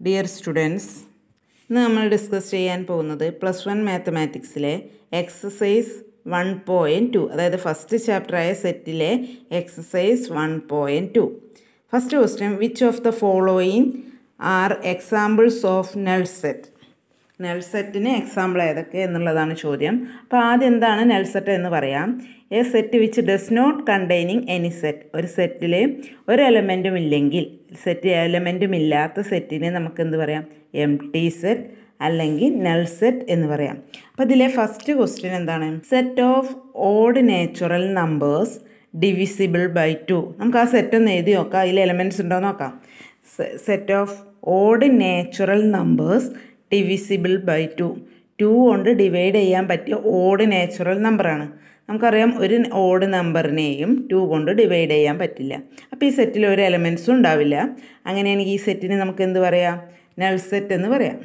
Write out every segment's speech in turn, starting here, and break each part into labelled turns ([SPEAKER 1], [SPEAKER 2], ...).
[SPEAKER 1] Dear students ഇന്ന് നമ്മൾ discuss ചെയ്യാൻ പോകുന്നത് പ്ലസ് വൺ മാത്തമാറ്റിക്സിലെ എക്സസൈസ് വൺ പോയിന്റ് ടു അതായത് ഫസ്റ്റ് ചാപ്റ്ററായ സെറ്റിലെ exercise one point two first question which of the following are examples of null set null സെറ്റിന് എക്സാമ്പിൾ ഏതൊക്കെ എന്നുള്ളതാണ് ചോദ്യം. അപ്പോൾ ആദ്യം എന്താണ് നെൽസെറ്റ് സെറ്റ് എന്ന് പറയാം. A set which does not containing any set ഒരു സെറ്റിൽ ഒരു എലമെന്റും ഇല്ലെങ്കിൽ സെറ്റ് എലമെന്റും ഇല്ലാത്ത സെറ്റിനെ നമുക്ക് എന്ത് പറയാം? എം ടി സെറ്റ് അല്ലെങ്കിൽ നെൽസെറ്റ് സെറ്റ് എന്ന് പറയാം. അപ്പോൾ ഇതിലെ ഫസ്റ്റ് ക്വസ്റ്റ്യൻ എന്താണ്? Set of odd natural numbers divisible by two നമുക്ക് ആ സെറ്റ് ഒന്ന് എഴുതി നോക്കാം. അതിൽ എലമെന്റ്സ് ഉണ്ടോ നോക്കാം. Set of odd natural numbers divisible by two two കൊണ്ട് ഡിവൈഡ് ചെയ്യാൻ പറ്റിയ ഓഡ് നാച്ചുറൽ നമ്പറാണ് നമുക്കറിയാം ഒരു ഓഡ് നമ്പറിനെയും ടു കൊണ്ട് ഡിവൈഡ് ചെയ്യാൻ പറ്റില്ല. അപ്പോൾ ഈ സെറ്റിൽ ഒരു എലമെൻസും ഉണ്ടാവില്ല. അങ്ങനെയാണെങ്കിൽ ഈ സെറ്റിന് നമുക്ക് എന്ത് പറയാം? നൾ സെറ്റ് എന്ന് പറയാം.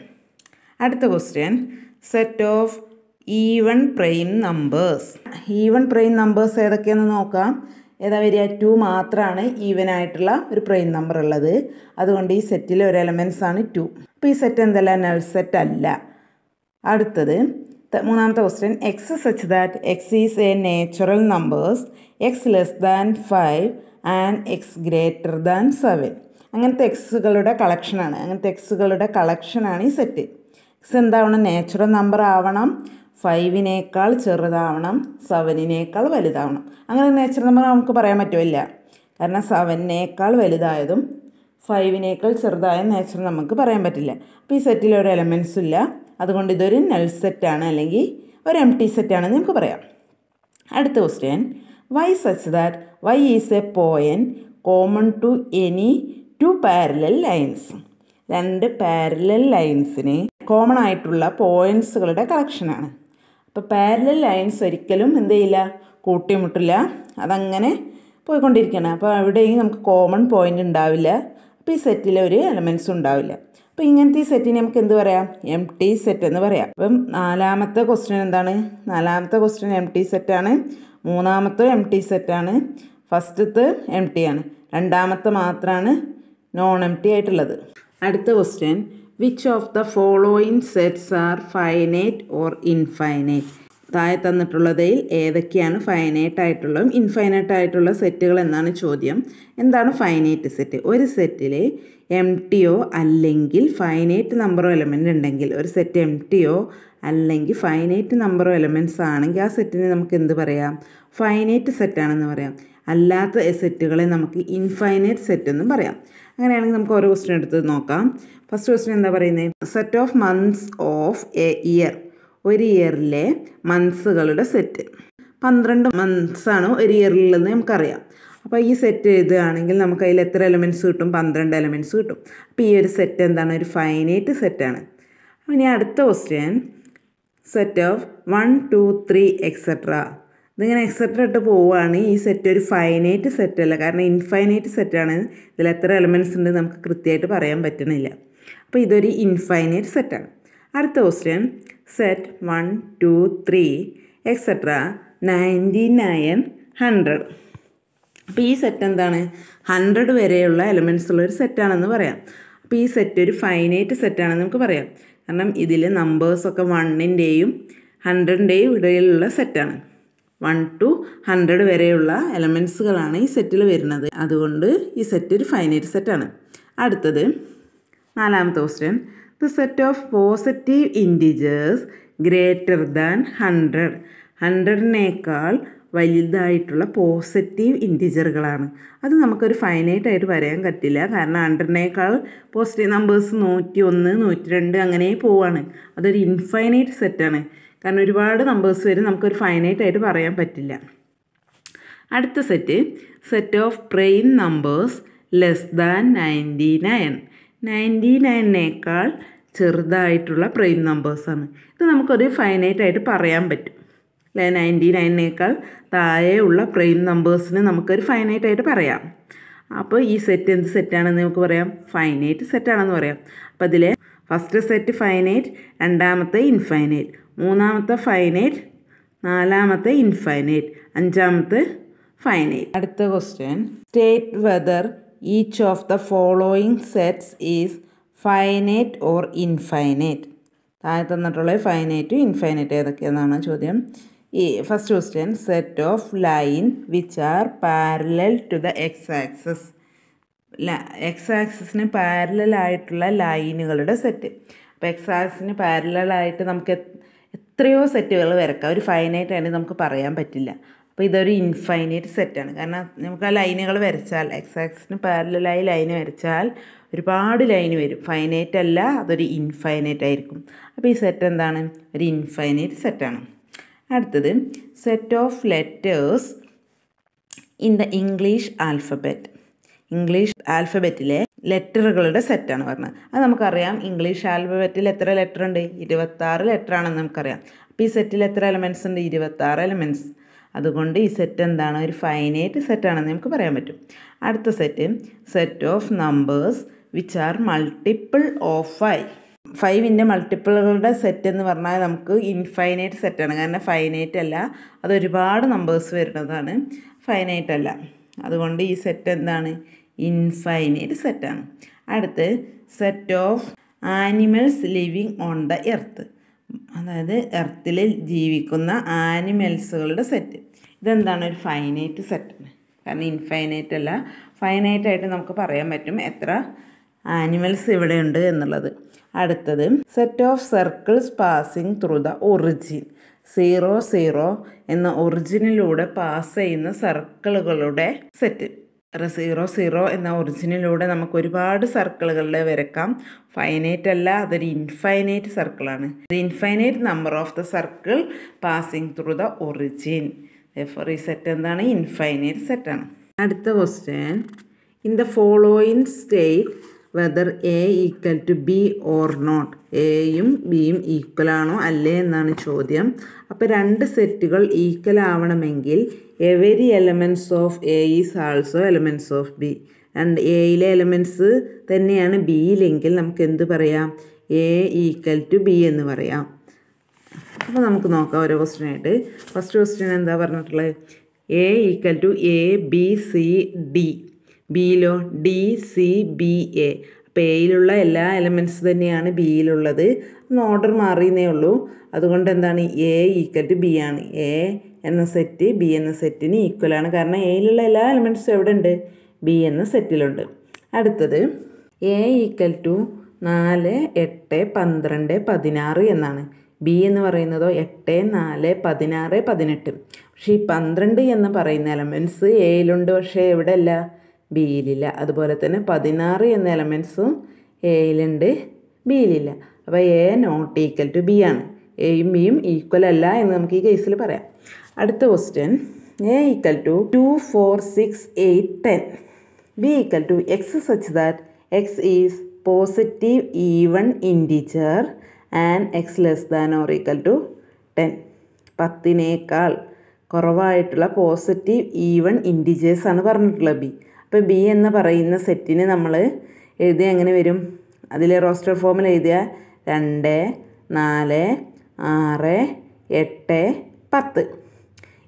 [SPEAKER 1] അടുത്ത question set of even prime numbers even prime numbers ഏതൊക്കെയാണെന്ന് നോക്കാം. ഏതാ വരിക? ടു മാത്രമാണ് ഈവൻ ആയിട്ടുള്ള ഒരു പ്രൈം നമ്പർ ഉള്ളത്. അതുകൊണ്ട് ഈ സെറ്റിലെ ഒരു എലമെൻസ് ആണ് ടു അപ്പോൾ ഈ സെറ്റ് എന്തല്ല നൾ സെറ്റ് അല്ല. അടുത്തത് മൂന്നാമത്തെ question x such that x is a natural numbers x less than five and x greater than seven അങ്ങനത്തെ എക്സുകളുടെ കളക്ഷനാണ് അങ്ങനത്തെ എക്സുകളുടെ കളക്ഷനാണ് ഈ സെറ്റ് എക്സ് എന്താവണം? നാച്ചുറൽ നമ്പർ ആവണം. ഫൈവിനേക്കാൾ ചെറുതാവണം. സെവനിനേക്കാൾ വലുതാവണം. അങ്ങനെ നേച്ചുറൽ നമ്പർ നമുക്ക് പറയാൻ പറ്റുമില്ല കാരണം സെവനേക്കാൾ വലുതായതും ഫൈവിനേക്കാൾ ചെറുതായ നേച്ചർ നമുക്ക് പറയാൻ പറ്റില്ല. അപ്പോൾ ഈ സെറ്റിൽ ഒരു എലമെൻസ് ഇല്ല. അതുകൊണ്ട് ഇതൊരു നെൽ സെറ്റാണ് അല്ലെങ്കിൽ ഒരു എം ടി സെറ്റാണെന്ന് നമുക്ക് പറയാം. അടുത്ത question y such that y is a point common to any two parallel lines രണ്ട് പാരലൽ ലൈൻസിന് കോമൺ ആയിട്ടുള്ള പോയിൻസുകളുടെ കളക്ഷനാണ് അപ്പോൾ പാരലൽ ലൈൻസ് ഒരിക്കലും എന്ത് ചെയ്യില്ല? കൂട്ടിമുട്ടില്ല. അതങ്ങനെ പോയിക്കൊണ്ടിരിക്കുകയാണ് അപ്പോൾ അവിടെയും നമുക്ക് കോമൺ പോയിന്റ് ഉണ്ടാവില്ല. അപ്പോൾ ഈ സെറ്റിൽ ഒരു എലമെൻസ് ഉണ്ടാവില്ല. അപ്പോൾ ഇങ്ങനത്തെ ഈ സെറ്റിന് നമുക്ക് എന്ത് പറയാം? എം ടി സെറ്റ് എന്ന് പറയാം. അപ്പം നാലാമത്തെ ക്വസ്റ്റ്യൻ എന്താണ്? നാലാമത്തെ ക്വസ്റ്റ്യൻ എം ടി സെറ്റാണ് മൂന്നാമത്തെ എം ടി സെറ്റാണ് ഫസ്റ്റത്തെ എം ടി ആണ്. രണ്ടാമത്തെ മാത്രമാണ് നോൺ എം ടി ആയിട്ടുള്ളത്. അടുത്ത question which of the following sets are finite or infinite താഴെ തന്നിട്ടുള്ളതിൽ ഏതൊക്കെയാണ് ഫൈനൈറ്റ് ആയിട്ടുള്ളതും ഇൻഫൈനൈറ്റ് ആയിട്ടുള്ള സെറ്റുകൾ എന്നാണ് ചോദ്യം. എന്താണ് ഫൈനൈറ്റ് സെറ്റ് ഒരു സെറ്റിൽ എം ടിയോ അല്ലെങ്കിൽ ഫൈനൈറ്റ് നമ്പറോ എലമെന്റ് ഉണ്ടെങ്കിൽ ഒരു സെറ്റ് എം ടിയോ അല്ലെങ്കിൽ ഫൈനൈറ്റ് നമ്പറോ എലമെന്റ്സ് ആണെങ്കിൽ ആ സെറ്റിനെ നമുക്ക് എന്ത് പറയാം? ഫൈനൈറ്റ് സെറ്റാണെന്ന് പറയാം. അല്ലാത്ത സെറ്റുകളെ നമുക്ക് ഇൻഫൈനൈറ്റ് സെറ്റ് എന്നും പറയാം. അങ്ങനെയാണെങ്കിൽ നമുക്ക് ഓരോ ക്വസ്റ്റ്യൻ എടുത്ത് നോക്കാം. ഫസ്റ്റ് ക്വസ്റ്റ്യൻ എന്താ പറയുന്നത് set of months of a year ഒരു ഇയറിലെ മന്ത്സുകളുടെ സെറ്റ് പന്ത്രണ്ട് മന്ത്സാണ് ഒരു ഇയറിലുള്ളതെന്ന് നമുക്കറിയാം. അപ്പോൾ ഈ സെറ്റ് എഴുതുകയാണെങ്കിൽ നമുക്ക് അതിൽ എത്ര എലമെന്റ്സ് കിട്ടും? പന്ത്രണ്ട് എലമെന്റ്സ് കിട്ടും. അപ്പോൾ ഈ ഒരു സെറ്റ് എന്താണ്? ഒരു ഫൈനൈറ്റ് സെറ്റാണ് ഇനി അടുത്ത question set of one two three etcetera ഇതിങ്ങനെ എക്സെട്ര ഇട്ട് പോവുകയാണ്. ഈ സെറ്റ് ഒരു ഫൈനൈറ്റ് സെറ്റല്ല കാരണം ഇൻഫൈനൈറ്റ് സെറ്റാണ് ഇതിൽ എത്ര എലമെന്റ്സ് ഉണ്ട് നമുക്ക് കൃത്യമായിട്ട് പറയാൻ പറ്റണില്ല. അപ്പോൾ ഇതൊരു ഇൻഫൈനൈറ്റ് സെറ്റാണ് അടുത്ത question set one two three etcetera ninety nine hundred അപ്പോൾ ഈ സെറ്റ് എന്താണ്? ഹൺഡ്രഡ് വരെയുള്ള എലമെന്റ്സ് ഉള്ള ഒരു സെറ്റാണെന്ന് പറയാം. അപ്പോൾ ഈ സെറ്റ് ഒരു ഫൈനൈറ്റ് സെറ്റാണെന്ന് നമുക്ക് പറയാം. കാരണം ഇതിൽ നമ്പേഴ്സൊക്കെ വണ്ണിന്റെയും ഹൺഡ്രഡിന്റെയും ഇടയിലുള്ള സെറ്റാണ് വൺ ടു ഹൺഡ്രഡ് വരെയുള്ള എലമെന്റ്സുകളാണ് ഈ സെറ്റിൽ വരുന്നത്. അതുകൊണ്ട് ഈ സെറ്റ് ഒരു ഫൈനൈറ്റ് സെറ്റാണ് അടുത്തത് നാലാമത്തെ question the set of positive integers greater than hundred ഹൺഡ്രഡിനേക്കാൾ വലുതായിട്ടുള്ള പോസിറ്റീവ് ഇന്റിജറുകളാണ് അത് നമുക്കൊരു ഫൈനൈറ്റ് ആയിട്ട് പറയാൻ പറ്റില്ല. കാരണം ഹൺഡ്രഡിനേക്കാൾ പോസിറ്റീവ് നമ്പേഴ്സ് നൂറ്റി ഒന്ന് നൂറ്റി രണ്ട് അങ്ങനെ പോവാണ്. അതൊരു ഇൻഫൈനൈറ്റ് സെറ്റാണ് കാരണം ഒരുപാട് നമ്പേഴ്സ് വരും നമുക്കൊരു ഫൈനൈറ്റ് ആയിട്ട് പറയാൻ പറ്റില്ല. അടുത്ത set set of prime numbers less than ninety nine ninety നയനേക്കാൾ ചെറുതായിട്ടുള്ള പ്രൈം നമ്പേഴ്സാണ് ഇത് നമുക്കൊരു ഫൈനൈറ്റ് ആയിട്ട് പറയാൻ പറ്റും. അല്ലെ? നയന്റി നയനേക്കാൾ താഴെയുള്ള പ്രൈം നമ്പേഴ്സിന് നമുക്കൊരു ഫൈനൈറ്റ് ആയിട്ട് പറയാം. അപ്പോൾ ഈ സെറ്റ് എന്ത് സെറ്റാണെന്ന് നമുക്ക് പറയാം? ഫൈനൈറ്റ് സെറ്റാണെന്ന് പറയാം. അപ്പോൾ അതിലെ ഫസ്റ്റ് സെറ്റ് ഫൈനൈറ്റ് രണ്ടാമത്തെ ഇൻഫൈനൈറ്റ് മൂന്നാമത്തെ ഫൈനൈറ്റ് നാലാമത്തെ ഇൻഫൈനൈറ്റ് അഞ്ചാമത്തെ ഫൈനൈറ്റ് അടുത്ത question state whether each of the following sets is finite or infinite? താഴെ തന്നിട്ടുള്ള ഫൈനൈറ്റ് ഇൻഫൈനൈറ്റ് ഏതൊക്കെയെന്നാണ് ചോദ്യം. ഈ first question set of line which are parallel to the x axis x ആക്സിന് പാരലായിട്ടുള്ള ലൈനുകളുടെ സെറ്റ് അപ്പോൾ എക്സ് ആക്സിന് പാരലായിട്ട് നമുക്ക് എത്രയോ സെറ്റുകൾ വരക്കാം. ഒരു ഫൈനൈറ്റ് ആയിട്ട് നമുക്ക് പറയാൻ പറ്റില്ല. അപ്പോൾ ഇതൊരു ഇൻഫൈനൈറ്റ് സെറ്റാണ് കാരണം നമുക്ക് ആ ലൈനുകൾ വരച്ചാൽ എക്സ് ആക്സിന് പാരലായി ലൈന് വരച്ചാൽ ഒരുപാട് ലൈൻ വരും. ഫൈനൈറ്റ് അല്ല അതൊരു ഇൻഫൈനൈറ്റ് ആയിരിക്കും. അപ്പോൾ ഈ സെറ്റ് എന്താണ്? ഒരു ഇൻഫൈനൈറ്റ് സെറ്റാണ് അടുത്തത് set of letters in the English alphabet English ആൽഫബറ്റിലെ ലെറ്ററുകളുടെ സെറ്റാണ് പറഞ്ഞത്. അത് നമുക്കറിയാം ഇംഗ്ലീഷ് ആൽഫബറ്റിൽ എത്ര ലെറ്റർ ഉണ്ട്? ഇരുപത്താറ് ലെറ്റർ ആണെന്ന് നമുക്കറിയാം. അപ്പോൾ ഈ സെറ്റിൽ എത്ര എലമെന്റ്സ് ഉണ്ട്? ഇരുപത്താറ് എലമെന്റ്സ് അതുകൊണ്ട് ഈ സെറ്റ് എന്താണ്? ഒരു ഫൈനൈറ്റ് സെറ്റാണെന്ന് നമുക്ക് പറയാൻ പറ്റും. അടുത്ത set set of numbers which are multiple of five ഫൈവിന്റെ മൾട്ടിപ്പിളുകളുടെ സെറ്റ് എന്ന് പറഞ്ഞാൽ നമുക്ക് ഇൻഫൈനൈറ്റ് സെറ്റാണ് കാരണം ഫൈനൈറ്റ് അല്ല അത് ഒരുപാട് നമ്പേഴ്സ് വരുന്നതാണ്. ഫൈനൈറ്റ് അല്ല. അതുകൊണ്ട് ഈ സെറ്റ് എന്താണ്? ഇൻഫൈനൈറ്റ് സെറ്റാണ് അടുത്ത് set of animals living on the earth അതായത് എർത്തിൽ ജീവിക്കുന്ന ആനിമൽസുകളുടെ സെറ്റ് ഇതെന്താണ്? ഒരു ഫൈനൈറ്റ് സെറ്റാണ് കാരണം ഇൻഫൈനൈറ്റ് അല്ല. ഫൈനൈറ്റ് ആയിട്ട് നമുക്ക് പറയാൻ പറ്റും എത്ര? ആനിമൽസ് ഇവിടെ ഉണ്ട് എന്നുള്ളത്. അടുത്തത് set of circles passing through the origin zero zero എന്ന ഒറിജിനിലൂടെ പാസ് ചെയ്യുന്ന സർക്കിളുകളുടെ സെറ്റ് സീറോ സീറോ എന്ന ഒറിജിനിലൂടെ നമുക്ക് ഒരുപാട് സർക്കിളുകളിൽ വരക്കാം. ഫൈനൈറ്റ് അല്ല അതൊരു infinite സർക്കിളാണ് infinite number of the circle passing through the origin for ഈ സെറ്റ് എന്താണ്? ഇൻഫൈനൈറ്റ് സെറ്റാണ് അടുത്ത question in the following state whether A equal to B or not എയും ബിയും ഈക്വൽ ആണോ അല്ലേ എന്നാണ് ചോദ്യം. അപ്പോൾ രണ്ട് സെറ്റുകൾ ഈക്വൽ ആവണമെങ്കിൽ every elements of A is also elements of B രണ്ട് എയിലെ എലമെന്റ്സ് തന്നെയാണ് ബിയിലെങ്കിൽ നമുക്ക് എന്ത് പറയാം? എ ഈക്വൽ ടു ബി എന്ന് പറയാം. അപ്പോൾ നമുക്ക് നോക്കാം ഓരോ ക്വസ്റ്റ്യൻ ആയിട്ട്. ഫസ്റ്റ് ക്വസ്റ്റ്യൻ എന്താ പറഞ്ഞിട്ടുള്ളത്? A equal to A B C D ബിയിലോ? D C B A. അപ്പോൾ എയിലുള്ള എല്ലാ എലമെന്റ്സ് തന്നെയാണ് ബിയിലുള്ളത്. ഒന്ന് ഓർഡർ മാറിയെന്നേ ഉള്ളൂ. അതുകൊണ്ട് എന്താണ്? എ ഈക്വൽ ടു ബി ആണ്. എ എന്ന സെറ്റ് ബി എന്ന സെറ്റിന് ഈക്വലാണ് കാരണം എയിലുള്ള എല്ലാ എലമെന്റ്സും എവിടെ ഉണ്ട് ബി എന്ന സെറ്റിലുണ്ട് അടുത്തത് എ ഈക്വൽ ടു നാല് എട്ട് പന്ത്രണ്ട് പതിനാറ് എന്നാണ്. ബി എന്ന് പറയുന്നതോ എട്ട് നാല് പതിനാറ് പതിനെട്ട്. പക്ഷേ ഈ പന്ത്രണ്ട് എന്ന് പറയുന്ന എലമെന്റ്സ് എയിലുണ്ട്. പക്ഷേ എവിടെ അല്ല ബിയിലില്ല അതുപോലെ തന്നെ പതിനാറ് എന്ന എലമെൻസും എയിലുണ്ട് ബിയിലില്ല അപ്പോൾ A not equal to B ആണ്. എയും ബിയും ഈക്വൽ അല്ല എന്ന് നമുക്ക് ഈ കേസിൽ പറയാം. അടുത്ത question. A equal to two four six eight ten. B equal to x such that x is positive even integer and x less than or equal to ten. പത്തിനേക്കാൾ കുറവായിട്ടുള്ള പോസിറ്റീവ് ഈവൺ ഇന്റിജേഴ്സ് ആണ് പറഞ്ഞിട്ടുള്ളത് B. അപ്പോൾ B എന്ന് പറയുന്ന സെറ്റിന് നമ്മൾ എഴുതിയ എങ്ങനെ വരും? അതിൽ റോസ്റ്റർ ഫോമിൽ എഴുതിയ രണ്ട് നാല് ആറ് എട്ട് പത്ത്.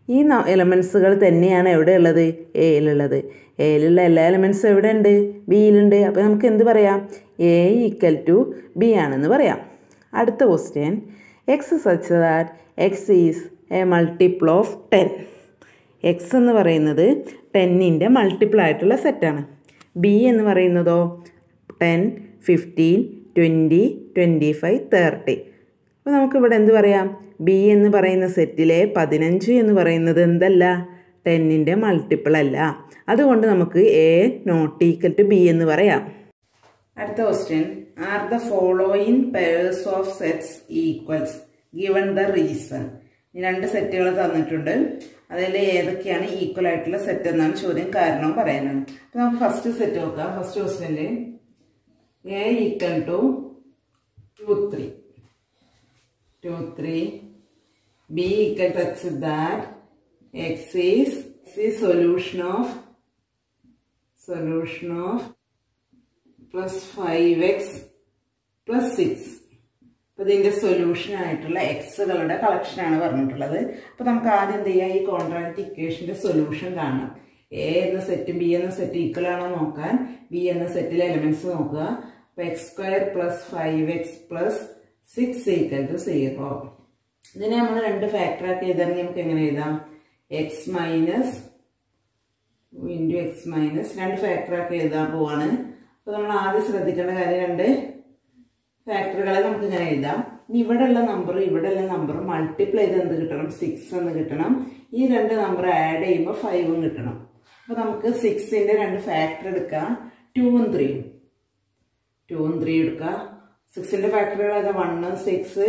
[SPEAKER 1] ഈ എലമെൻസുകൾ തന്നെയാണ് എവിടെ ഉള്ളത്? എയിലുള്ളത്. എയിലുള്ള എല്ലാ എലമെൻസും എവിടെ ഉണ്ട്? ബിയിലുണ്ട്. അപ്പോൾ നമുക്ക് എന്ത് പറയാം? എ ഈക്വൽ ടു ബി ആണെന്ന് പറയാം. അടുത്ത question. X such that x is a multiple of ten. X എന്ന് പറയുന്നത് ടെന്നിന്റെ മൾട്ടിപ്പിൾ ആയിട്ടുള്ള സെറ്റാണ് ബി എന്ന് പറയുന്നതോ? Ten fifteen twenty twenty five thirty അപ്പോൾ നമുക്കിവിടെ എന്ത് പറയാം? ബി എന്ന് പറയുന്ന സെറ്റിലെ പതിനഞ്ച് എന്ന് പറയുന്നത് എന്തല്ല? ടെന്നിന്റെ മൾട്ടിപ്പിൾ അല്ല. അതുകൊണ്ട് നമുക്ക് A not equal to B എന്ന് പറയാം. അടുത്ത question are the following pairs of sets equals given the reason രണ്ട് സെറ്റുകൾ തന്നിട്ടുണ്ട്. അതിൽ ഏതൊക്കെയാണ് ഈക്വൽ ആയിട്ടുള്ള സെറ്റ് എന്നാണ് ചോദ്യം കാരണം പറയാനാണ് അപ്പോൾ നമുക്ക് ഫസ്റ്റ് സെറ്റ് നോക്കാം. ഫസ്റ്റ് ക്വസ്റ്റ്യനിൽ A equal to two three two three B equal to x that x is C solution of solution of plus 5x plus 6 അപ്പോൾ ഇതിന്റെ സൊല്യൂഷനായിട്ടുള്ള എക്സുകളുടെ കളക്ഷനാണ് പറഞ്ഞിട്ടുള്ളത്. അപ്പോൾ നമുക്ക് ആദ്യം എന്ത് ചെയ്യാം? ഈ കോൺട്രാക്റ്റ് ഇക്വേഷന്റെ സൊല്യൂഷൻ കാണാം. എ എന്ന സെറ്റും ബി എന്ന സെറ്റ് ഈക്വൽ ആണോ നോക്കാൻ? ബി എന്ന സെറ്റിലെ എലമെന്റ്സ് നോക്കുക. അപ്പോൾ x square plus five x plus six equal to zero ഇതിനെ നമ്മൾ രണ്ട് ഫാക്ടറാക്കി എഴുതാണെങ്കിൽ നമുക്ക് എങ്ങനെ എഴുതാം? X minus into x minus രണ്ട് ഫാക്ടറാക്കി എഴുതാൻ പോവാണ്. അപ്പോൾ നമ്മൾ ആദ്യം ശ്രദ്ധിക്കേണ്ട കാര്യം രണ്ട് ഫാക്ടറുകളെ നമുക്ക് ഇങ്ങനെ എഴുതാം. ഇനി ഇവിടെയുള്ള നമ്പർ ഇവിടെയുള്ള നമ്പർ മൾട്ടിപ്ലൈ ചെയ്ത് എന്ത് കിട്ടണം? സിക്സ് എന്ന് കിട്ടണം. ഈ രണ്ട് നമ്പർ ആഡ് ചെയ്യുമ്പോൾ ഫൈവും കിട്ടണം. അപ്പോൾ നമുക്ക് സിക്സിന്റെ രണ്ട് ഫാക്ടർ എടുക്കാം. ടൂവും ത്രീയും ടൂവും ത്രീ എടുക്കുക സിക്സിന്റെ ഫാക്ടറികൾ അത് വണ്ണ് സിക്സ്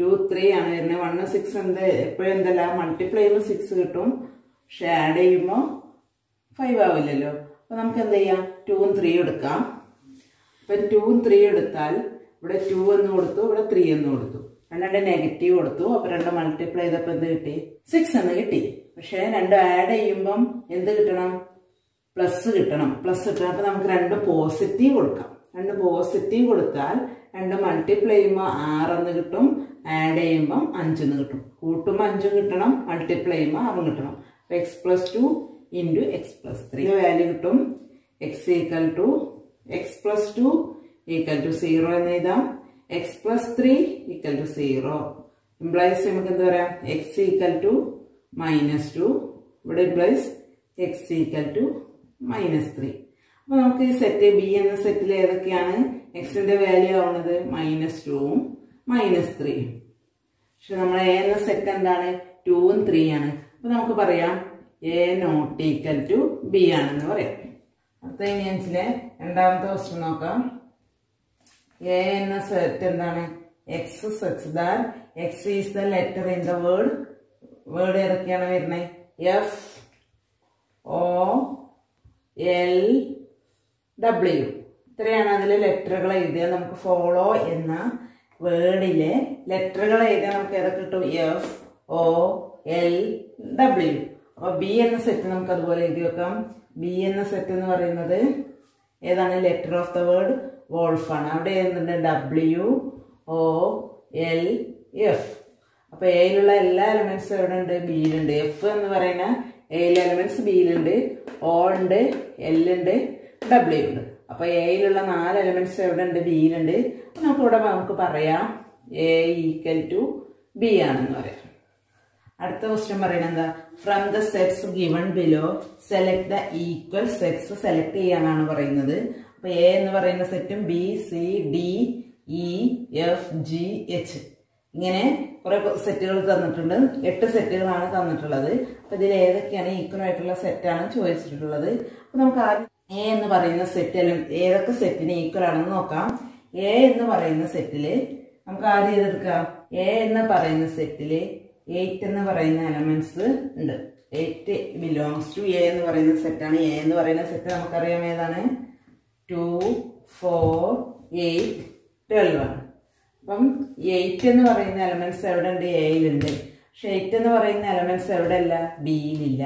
[SPEAKER 1] ടു ത്രീ ആണ് വരുന്നത്. വണ്ണ് സിക്സ് എന്ത്? എപ്പോഴും എന്തല്ല? മൾട്ടിപ്ലൈ ചെയ്യുമ്പോൾ സിക്സ് കിട്ടും. പക്ഷെ ആഡ് ചെയ്യുമ്പോൾ ഫൈവ് ആവില്ലല്ലോ. അപ്പോൾ നമുക്ക് എന്ത് ചെയ്യാം? ടൂവും ത്രീ എടുക്കാം. അപ്പം ടൂവും ത്രീ എടുത്താൽ ഇവിടെ ടു എന്ന് കൊടുത്തു ഇവിടെ ത്രീ എന്ന് കൊടുത്തു. രണ്ട് നെഗറ്റീവ് കൊടുത്തു അപ്പോൾ രണ്ട് മൾട്ടിപ്ലൈ ചെയ്തപ്പോൾ എന്ത് കിട്ടി? സിക്സ് എന്ന് കിട്ടി. പക്ഷേ രണ്ട് ആഡ് ചെയ്യുമ്പം എന്ത് കിട്ടണം? പ്ലസ് കിട്ടണം. പ്ലസ് കിട്ടണം അപ്പോൾ നമുക്ക് രണ്ട് പോസിറ്റീവ് കൊടുക്കാം. രണ്ട് പോസിറ്റീവ് കൊടുത്താൽ രണ്ട് മൾട്ടിപ്ലൈ ചെയ്യുമ്പോൾ ആറെന്ന് കിട്ടും ആഡ് ചെയ്യുമ്പം അഞ്ചെന്ന് കിട്ടും. കൂട്ടുമ്പോൾ അഞ്ചും കിട്ടണം മൾട്ടിപ്ലൈ ചെയ്യുമ്പോൾ ആറും കിട്ടണം. അപ്പോൾ x plus two into x plus three value കിട്ടും. X equal to x plus two equal to zero എന്ന് എഴുതാം. X plus three equal to zero implies നമുക്ക് എന്താ പറയാം? X equal to minus two ഇവിടെ implies x equal to minus three അപ്പോൾ നമുക്ക് ഈ സെറ്റ് ബി എന്ന സെറ്റിൽ ഏതൊക്കെയാണ്? എക്സിന്റെ വാല്യൂ ആവുന്നത്? മൈനസ് ടുവും മൈനസ് ത്രീയും പക്ഷെ നമ്മൾ എ എന്ന സെറ്റ് എന്താണ്? ടുവും ത്രീ ആണ്. അപ്പോൾ നമുക്ക് പറയാം A not equal to B ആണെന്ന് പറയാം. അടുത്ത ഇനിയൻസിലെ രണ്ടാമത്തെ ക്വസ്റ്റ്യൻ നോക്കാം. എ എന്ന സെറ്റ് എന്താണ്? X such than x is the letter in the word word ഏതൊക്കെയാണ് വരുന്നത് എഫ് ഒ എൽ ഡബ്ല്യു ഇത്രയാണ് അതിലെ ലെറ്ററുകൾ എഴുതിയ. നമുക്ക് ഫോളോ എന്ന വേർഡിലെ ലെറ്ററുകൾ എഴുതിയാൽ നമുക്ക് ഏതൊക്കെ കിട്ടും? എഫ് ഒ എൽ ഡബ്ല്യു അപ്പോൾ ബി എന്ന സെറ്റ് നമുക്ക് അതുപോലെ എഴുതി വെക്കാം. ബി എന്ന സെറ്റ് എന്ന് പറയുന്നത് ഏതാണ്? ലെറ്റർ ഓഫ് ദ വേർഡ് വോൾഫാണ്. അവിടെ എന്തുണ്ട്? ഡബ്ല്യു ഒ എൽ എഫ് അപ്പോൾ എയിലുള്ള എല്ലാ എലമെന്റ്സും എവിടെ ഉണ്ട്? ബിയിലുണ്ട് എഫ് എന്ന് പറയുന്ന എയിലെ എലമെന്റ്സ് ബിയിലുണ്ട് ഒ ഉണ്ട്. എൽ ഉണ്ട് ഡബ്ല്യു ഉണ്ട് അപ്പോൾ എയിലുള്ള നാല് എലമെന്റ്സ് എവിടെ ഉണ്ട്? ബിയിലുണ്ട് നമുക്കിവിടെ നമുക്ക് പറയാം. എ ഈക്വൽ ടു ബി ആണെന്ന് പറയാം. അടുത്ത ക്വസ്റ്റ്യൻ പറയുന്നത് എന്താ? From the sets given below select the equal sets select ചെയ്യാനാണ് പറയുന്നത്. അപ്പൊ എ എന്ന് പറയുന്ന സെറ്റും B C D E F G H ഇങ്ങനെ കുറെ സെറ്റുകൾ തന്നിട്ടുണ്ട്. എട്ട് സെറ്റുകളാണ് തന്നിട്ടുള്ളത്. അപ്പൊ ഇതിൽ ഏതൊക്കെയാണ് ഈക്വൽ ആയിട്ടുള്ള സെറ്റാണ് ചോദിച്ചിട്ടുള്ളത്. അപ്പൊ നമുക്ക് ആദ്യം എ എന്ന് പറയുന്ന സെറ്റ് ഏതൊക്കെ സെറ്റിന് ഈക്വൽ ആണെന്ന് നോക്കാം. എ എന്ന് പറയുന്ന സെറ്റിൽ നമുക്ക് ആദ്യം ഏതെടുക്കാം? എ എന്ന് പറയുന്ന സെറ്റിൽ എയ്റ്റ് എന്ന് പറയുന്ന എലമെന്റ്സ് ഉണ്ട്. എയ്റ്റ് ബിലോങ്സ് ടു എ എന്ന് പറയുന്ന സെറ്റാണ് എ എന്ന് പറയുന്ന സെറ്റ് നമുക്കറിയാം ഏതാണ്? ടു ഫോർ എയ്റ്റ് ട്വൽവ് ആണ് അപ്പം എയ്റ്റ് എന്ന് പറയുന്ന എലമെന്റ്സ് എവിടെ ഉണ്ട് എയിലുണ്ട് പക്ഷെ എയ്റ്റ് എന്ന് പറയുന്ന എലമെന്റ്സ് എവിടെ അല്ല ബിയിലില്ല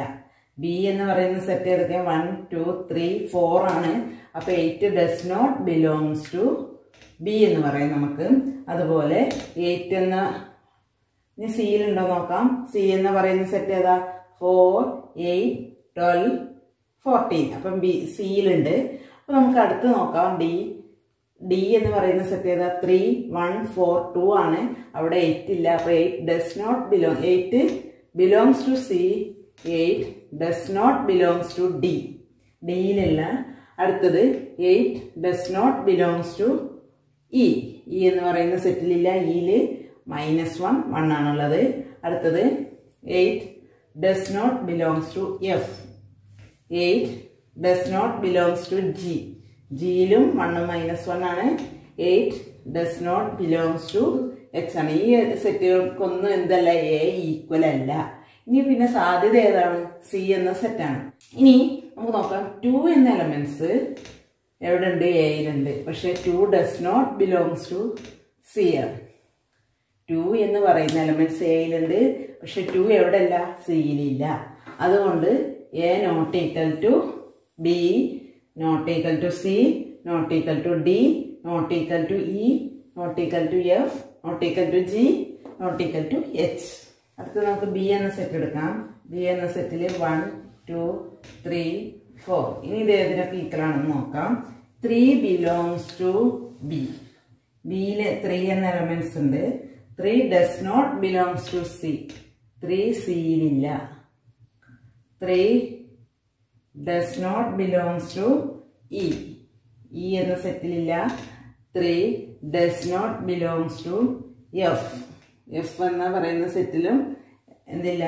[SPEAKER 1] ബി എന്ന് പറയുന്ന സെറ്റ് ഏതൊക്കെയാണ് വൺ ടു ത്രീ ഫോർ ആണ്. അപ്പോൾ eight does not belongs to B എന്ന് പറയും നമുക്ക്. അതുപോലെ എയ്റ്റ് എന്ന ഇനി സിയിലുണ്ടോ നോക്കാം. സി എന്ന് പറയുന്ന സെറ്റ് ഏതാ? ഫോർ എയ്റ്റ് ട്വൽവ് ഫോർട്ടീൻ അപ്പം ബി സിയിലുണ്ട് അപ്പം നമുക്ക് അടുത്ത് നോക്കാം. ഡി. ഡി എന്ന് പറയുന്ന സത്യത ത്രീ വൺ ഫോർ ടു ആണ്. അവിടെ എയ്റ്റ് ഇല്ല. അപ്പോൾ eight does not belong eight belongs to C eight does not belongs to D ഡിയിലല്ല അടുത്തത് eight does not belongs to E E എന്ന് പറയുന്ന സെറ്റിലില്ല ഇയിൽ മൈനസ് വൺ വൺ ആണുള്ളത്. അടുത്തത് eight does not belongs to F eight does not belongs to G ജിയിലും വണ്ണും minus one ആണ്. Eight does not belongs to X ആണ്. ഈ സെറ്റുകൾക്കൊന്നും എന്തല്ല എ ഈക്വൽ അല്ല. ഇനി പിന്നെ സാധ്യത ഏതാണ്? സി എന്ന സെറ്റാണ് ഇനി നമുക്ക് നോക്കാം. ടു എന്ന എലമെന്റ്സ് എവിടെ ഉണ്ട് എയിലുണ്ട് പക്ഷെ two does not belongs to C ആണ്. ടു എന്ന് പറയുന്ന എലമെന്റ്സ് എയിലുണ്ട് പക്ഷെ ടു എവിടെ അല്ല സിയിലില്ല അതുകൊണ്ട് A not equal to B not equal to C not equal to D not equal to E not equal to F not equal to G not equal to H. അടുത്ത് നമുക്ക് B എന്ന set എടുക്കാം. B എന്ന സെറ്റിൽ one two three four ഇനി ഇത് ഏതിനൊക്കെ equal ആണെന്ന് നോക്കാം. ത്രീ ബിലോങ്സ് ടു ബി ബിയിൽ ത്രീ എന്ന എലമെന്റ്സ് ഉണ്ട്. Three does not belongs to C three സിയിലില്ല three does not belongs to E. E എന്ന സെറ്റിലില്ല. Three does not belongs to F F എന്ന പറയുന്ന സെറ്റിലും എന്തില്ല?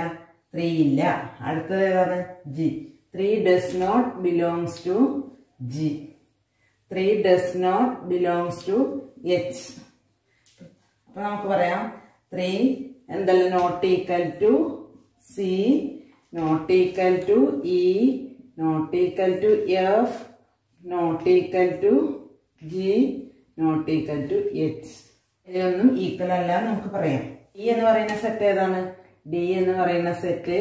[SPEAKER 1] ത്രീ ഇല്ല. അടുത്തത് ഏതാണ്? G three does not belongs to G three does not belongs to H അപ്പൊ നമുക്ക് പറയാം. ത്രീ എന്തല്ല? Not equal to C not equal to E not equal to F not equal to G not equal to H ഇതിലൊന്നും equal അല്ല നമുക്ക് പറയാം. D എന്ന് പറയുന്ന സെറ്റ് ഏതാണ്? ഡി എന്ന് പറയുന്ന set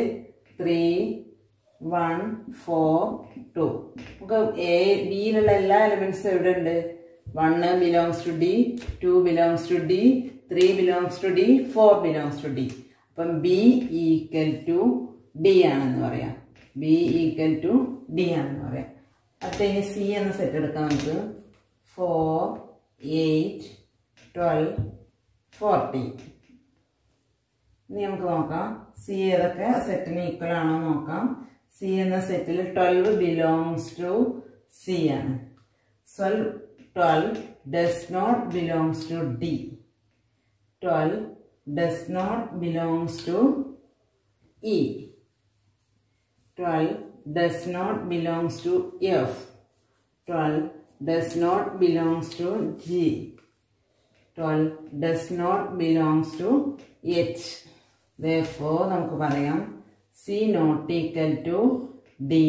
[SPEAKER 1] three one four two നമുക്ക് എ ബിയിലുള്ള എല്ലാ എലിമെന്റ്സും എവിടെ ഉണ്ട്? One belongs to D two belongs to D three belongs to D four belongs to D അപ്പം ബി ഈക്വൽ ടു ഡി ആണെന്ന് പറയാം. ബി ഈക്വൽ ടു ഡി ആണെന്ന് പറയാം. അടുത്ത ഇനി സി എന്ന സെറ്റ് എടുക്കാം നമുക്ക്. ഫോർ എയ്റ്റ് ട്വൽവ് ഫോർട്ടി ഇനി നമുക്ക് നോക്കാം. സി ഏതൊക്കെ സെറ്റിന് ഈക്വൽ ആണോ നോക്കാം. സി എന്ന സെറ്റിൽ ട്വൽവ് ബിലോങ്സ് ടു സി ആണ്. Twelve twelve does not belongs to D twelve does not belongs to E twelve does not belongs to F twelve does not belongs to G twelve does not belongs to H therefore നമുക്ക് പറയാം C not equal to D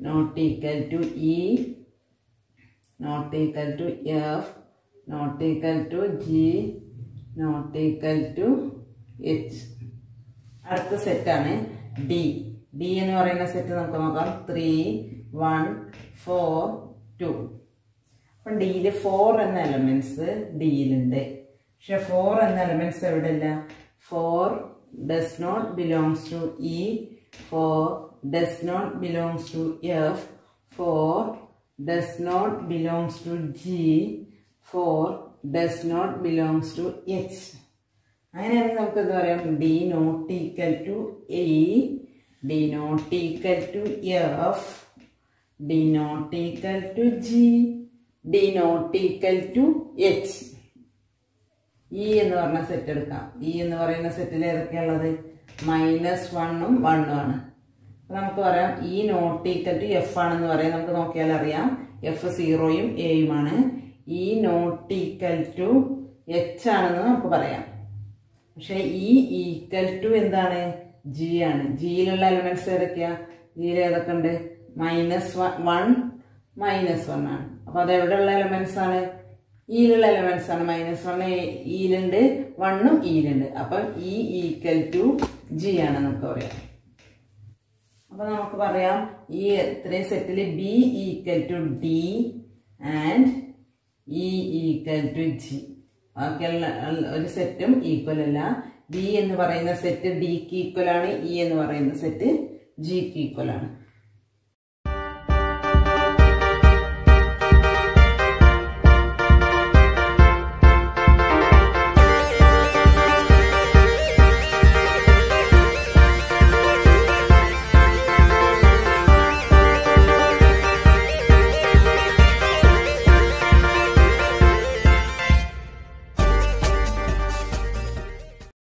[SPEAKER 1] not equal to E not equal to F not equal to G not equal to H അടുത്ത സെറ്റാണ് D D എന്ന് പറയുന്ന set നമുക്ക് നോക്കാം. Three one four to അപ്പം ഡിയിൽ ഫോർ എന്ന എലമെന്റ്സ് ഡിയിലുണ്ട് പക്ഷെ ഫോർ എന്ന എലമെന്റ്സ് എവിടെ ഇല്ല four does not belongs to E four does not belongs to F four does not belongs to G four does not belongs to H അങ്ങനെയാണെങ്കിൽ നമുക്ക് എന്താ പറയാം? D not equal to A D not equal to F D not equal to G D not equal to H E എന്ന് പറഞ്ഞ set എടുക്കാം E എന്ന് പറയുന്ന സെറ്റിൽ ഏതൊക്കെയുള്ളത് minus വണ്ണും വണ്ണും ആണ് നമുക്ക് പറയാം E not equal to F ആണെന്ന് പറയാം. നമുക്ക് നോക്കിയാൽ അറിയാം എഫ് സീറോയും ആണ്. E not equal to H ആണെന്ന് നമുക്ക് പറയാം. പക്ഷെ ഇ ഈക്വൽ ടു എന്താണ്? ജി ആണ്. ജിയിലുള്ള എലമെന്റ്സ് ഏതൊക്കെയാ? ജിയിൽ ഏതൊക്കെ ഉണ്ട്? മൈനസ് വൺ മൈനസ് വൺ ആണ്. അപ്പൊ അത് എവിടെയുള്ള എലമെന്റ്സ് ആണ്? ഇയിലുള്ള എലമെന്റ്സ് ആണ്. മൈനസ് വൺ ഇയിലുണ്ട് വണ്ണും ഇയിലുണ്ട് അപ്പം ഇ ഈക്വൽ ടു ജി ആണ് നമുക്ക് പറയാം അപ്പൊ നമുക്ക് പറയാം. ഈ ഇത്രയും സെറ്റിൽ B equal to D and E equal to G ബാക്കിയുള്ള ഒരു സെറ്റും ഈക്വൽ അല്ല. ബി എന്ന് പറയുന്ന സെറ്റ് ഡിക്ക് ഈക്വൽ ആണ് ഇ എന്ന് പറയുന്ന സെറ്റ് ജിക്ക് ഈക്വൽ ആണ്.